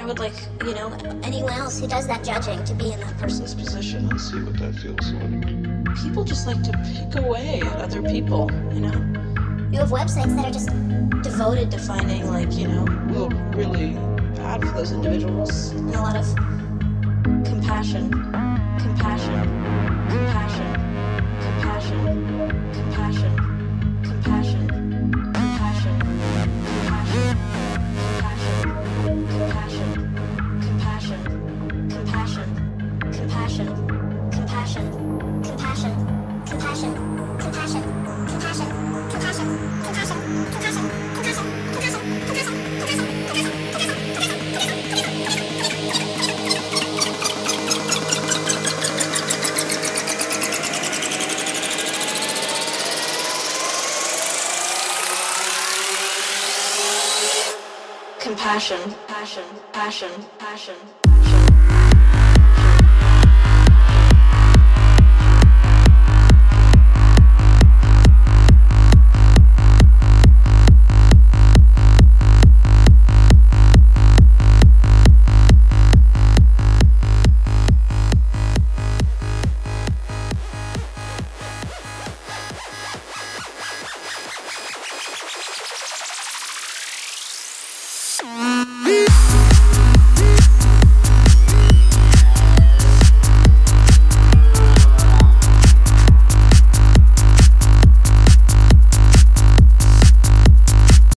I would like, you know, anyone else who does that judging to be in that person's position. and see what that feels like. People just like to pick away at other people, you know? You have websites that are just devoted to finding, like, you know, well, really bad for those individuals. And a lot of compassion, compassion, compassion passion. Compassion, passion, passion, passion. Mm-hmm.